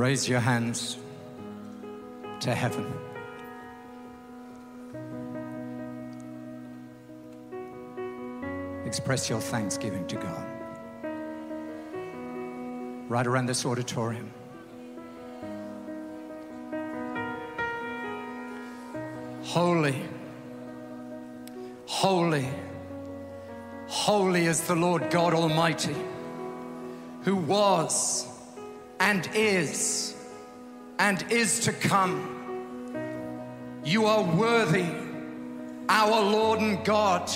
Raise your hands to heaven. Express your thanksgiving to God. Right around this auditorium. Holy, holy, holy is the Lord God Almighty, who was and is and is to come. You are worthy, our Lord and God,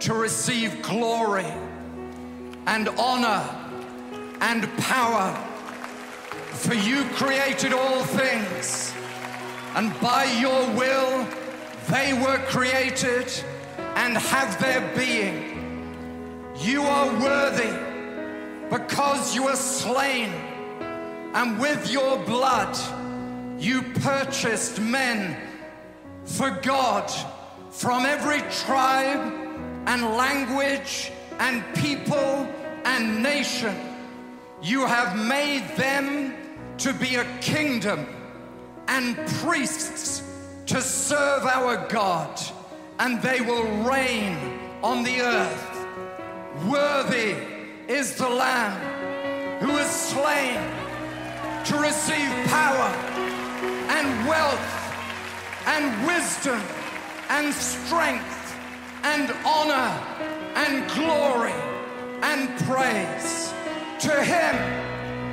to receive glory and honor and power. For you created all things, and by your will they were created and have their being. You are worthy because you were slain, and with your blood you purchased men for God from every tribe and language and people and nation. You have made them to be a kingdom and priests to serve our God, and they will reign on the earth. Worthy is the Lamb who is slain to receive power and wealth and wisdom and strength and honor and glory and praise to him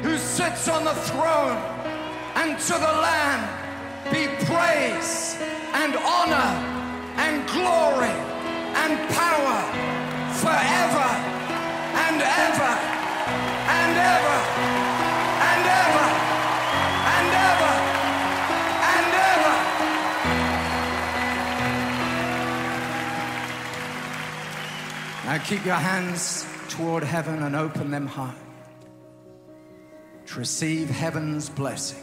who sits on the throne and to the Lamb be praise and honor and glory and power forever and ever and ever Now keep your hands toward heaven and open them high to receive heaven's blessing,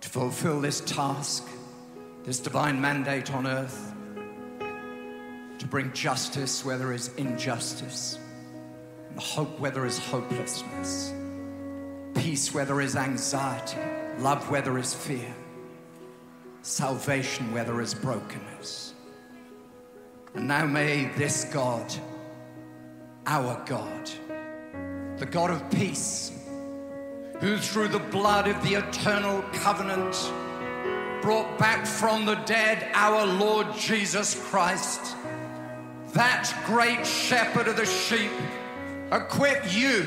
to fulfill this task, this divine mandate on earth, to bring justice where there is injustice, and hope where there is hopelessness, peace where there is anxiety, love where there is fear, salvation where there is brokenness. And now may this God, our God, the God of peace, who through the blood of the eternal covenant brought back from the dead our Lord Jesus Christ, that great shepherd of the sheep, equip you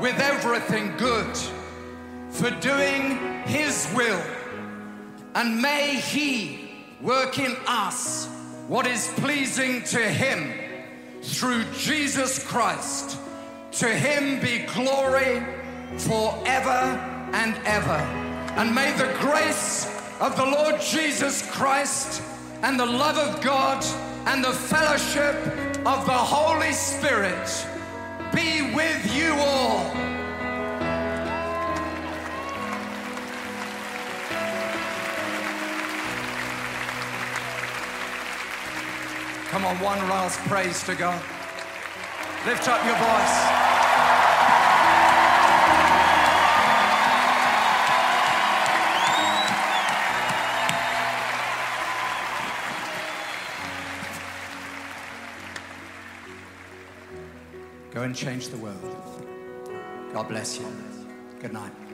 with everything good for doing his will. And may he work in us what is pleasing to him through Jesus Christ. To him be glory forever and ever. And may the grace of the Lord Jesus Christ and the love of God and the fellowship of the Holy Spirit be with you all. Come on, one last praise to God. Lift up your voice. Go and change the world. God bless you. Good night.